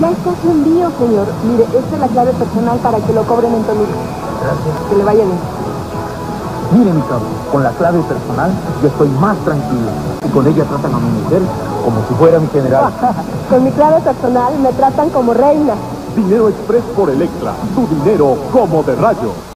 Ya está su envío, señor. Mire, esta es la clave personal para que lo cobren en Toluca. Gracias. Que le vaya bien. Mire, mi cabrón, con la clave personal yo estoy más tranquilo. Y con ella tratan a mi mujer como si fuera mi general. Con mi clave personal me tratan como reina. Dinero Express por Electra. Tu dinero como de rayo.